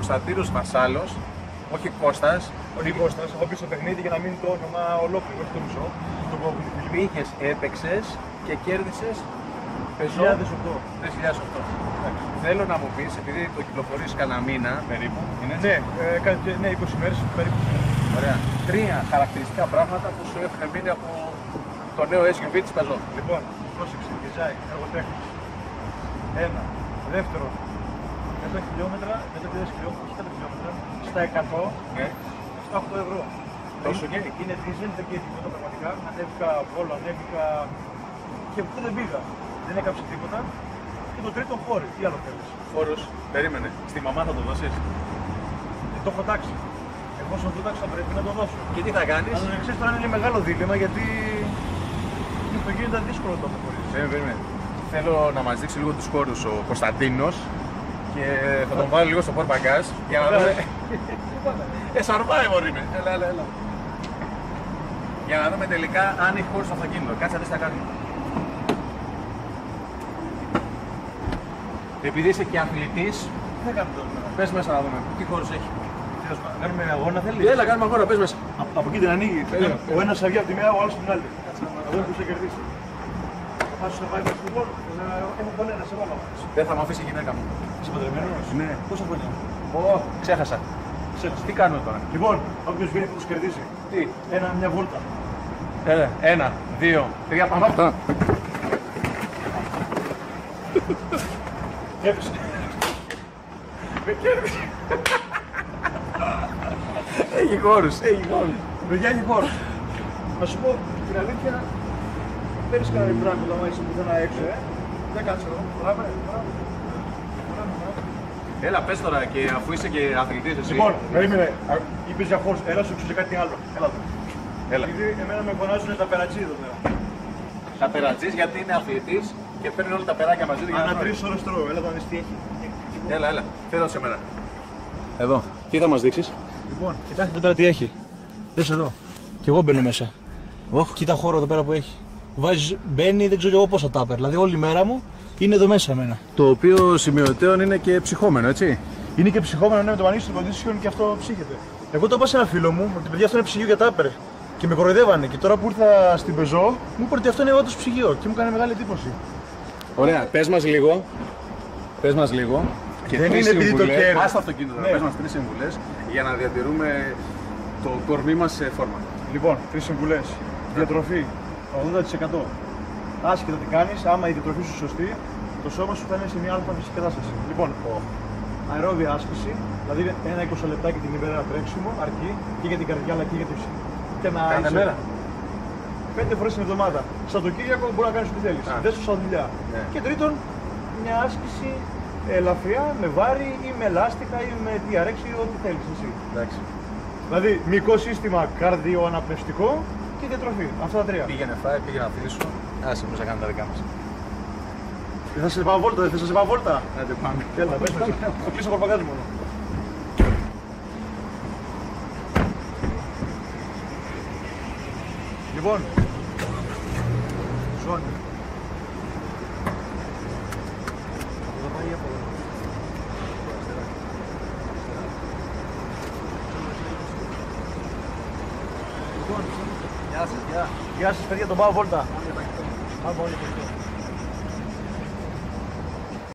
Κωνσταντίνος Βασάλος, όχι Κώστας. Όχι Κώστας, έχω πει στο παιχνίδι για να μείνει το όνομα ολόκληρο, όχι το μισό. Το κόβουν οι φίλοι. Πήγες, έπαιξες και κέρδισες πεζό 2008. 2008. Θέλω να μου πεις, επειδή το κυκλοφορείς κανένα μήνα περίπου, είναι έτσι; Ναι, ε, κάτι, ναι, 20 μέρες περίπου. Ωραία. Τρία χαρακτηριστικά πράγματα που σου έχουν μείνει από το νέο SUV της Peugeot. Λοιπόν, πρόσεξε, design, εργοτέχνης. Ένα. Δεύτερο, 100 χιλιόμετρα, 100 χιλιόμετρα, 100 χιλιόμετρα, στα 100, Ναι. στα 8 ευρώ. Τόσο είναι, είναι diesel, δεν πήγε τίποτα πραγματικά. Ανέβηκα βόλο, ανέβηκα και αυτό δεν πήγα. Δεν έκαψε τίποτα. Και το τρίτο χώρι, τι άλλο θέλεις; Φόρος, περίμενε. Στη μαμά θα το δώσεις; Ε, το έχω τάξει. Εφόσον το τάξει θα πρέπει να το δώσω. Και τι θα κάνεις; Αλλά ξέρεις τώρα είναι μεγάλο δίλημα γιατί το γίνεται δύσκολο να το αποχωρήσεις. Περίμενε, περίμενε. Θέλω να μας δείξεις λίγο τους χώρους ο Κωνσταντίνος και θα τον βάλω λίγο στο port bagage για να δούμε. Ε, σαρβάει μωρή με. Έλα, έλα, έλα. Για να δούμε τελικά αν έχει χώρο στο αυτοκίνητο. Κάτσε να δεις τι θα κάνει. Επειδή είσαι και αθλητής, Τι θα κάνουμε τώρα. πες μέσα να δούμε τι χώρους έχει. Τέλος πάντων, Να κάνουμε αγώνα θέλεις; Έλα, κάνουμε αγώνα, πες μέσα. Από, από εκεί την ανοίγει. Έλα. Ο ένας θα βγει από τη μία, ο άλλος την άλλη. Κάτσε να δούμε που σε κερδίσει. Θα πας να πάει στο πόλο. Έχω πονέ να σε βάλω. Δεν θα με αφήσει η γυναίκα μου. Είσαι παντρεμένος. Ναι. Πόσα χρόνια. Ω, ξέχασα. Ξέρεις. Τι κάνω τώρα; Λοιπόν, όποιος βγαίνει που τους κερδίσει. Τι; Ένα, μια βόλτα. Έλα, ένα, δύο, τρία, πάμε. Έπεσε. Με κέρδισε. Έχει χώρους, έχει χώρους. Παιδιά έχει χώρο. Να σου πω την αλήθεια, παίρνεις κανένα πράγμα άμα είσαι πουθενά έξω, ε. Δεν κάτσε εδώ. Μπράβο, ρε, μπράβο. Μπράβο, μπράβο. Έλα, πες τώρα και αφού είσαι και αθλητής εσύ. Λοιπόν, περίμενε. Α, Είπες για χώρους, έλα σου ξέρει κάτι άλλο. Έλα εδώ. Έλα. Γιατί εμένα με φωνάζουν τα περατσί εδώ πέρα. Θα περατζείς γιατί είναι αθλητής και παίρνει όλα τα περάκια μαζί του για να Ανά τρώει. τρεις ώρες τρώω, έλα εδώ να δεις τι έχει. Έλα, έλα. Φέρω σε μένα. Εδώ. Τι θα μας δείξεις; Λοιπόν, κοιτάξτε τώρα τι έχει. Δες εδώ. Κι εγώ μπαίνω μέσα. Οχ. Κοίτα χώρο εδώ πέρα που έχει. Βάζεις, μπαίνει, δεν ξέρω εγώ πόσα τάπερ. Δηλαδή όλη η μέρα μου είναι εδώ μέσα εμένα. Το οποίο σημειωτέων είναι και ψυχόμενο, έτσι. Είναι και ψυχόμενο, ναι, με το ανοίξει το condition και αυτό ψύχεται. Εγώ το είπα σε ένα φίλο μου ότι παιδιά αυτό είναι ψυγείο για τάπερ. Και με κοροϊδεύανε. Και τώρα που ήρθα στην Πεζό, μου είπε ότι αυτό είναι όντως ψυγείο και μου έκανε μεγάλη εντύπωση. Ωραία, πες μας λίγο. Πες μας λίγο. Και Δεν τρεις είναι επειδή το συμβουλές. κέρδος. Ας το αυτοκίνητο, τώρα. Ναι. πες μας τρεις συμβουλές για να διατηρούμε το κορμί μας σε φόρμα. Λοιπόν, τρεις συμβουλές. Διατροφή 80%. Άσχετα τι κάνεις, άμα η διατροφή σου σωστή, το σώμα σου θα είναι σε μια αλφα φυσική κατάστασης. Λοιπόν, αερόβια άσκηση, δηλαδή ένα 20 λεπτάκι την ημέρα τρέξιμο, αρκεί και για την καρδιά αλλά και για τη ψυχή. Και να Κάθε είσαι μέρα. Πέντε φορές την εβδομάδα. Σαββατοκύριακο μπορεί να κάνεις ό,τι θέλεις. Α. Δεν σου σαν δουλειά. Ναι. Και τρίτον, μια άσκηση ελαφριά, με βάρη ή με λάστιχα ή με TRX ή ό,τι θέλεις εσύ. Εντάξει. Δηλαδή, μικρό σύστημα καρδιοαναπνευστικό και διατροφή. Αυτά τα τρία. Πήγαινε φάει, πήγαινε να φιλήσω. Άσε εμείς να κάνουμε τα δικά μας. Δεν θα σε πάω βόλτα, δεν θα σε πάω βόλτα. Άντε πάμε. Έλα, πες μας. Θα κλείσω πορπαγκάζι μόνο. Λοιπόν, ζώνη. Από εδώ πάει ή από εδώ. Λοιπόν, Γεια σας, γεια. Γεια σας παιδιά, τον πάω βόλτα. Πάμε όλοι.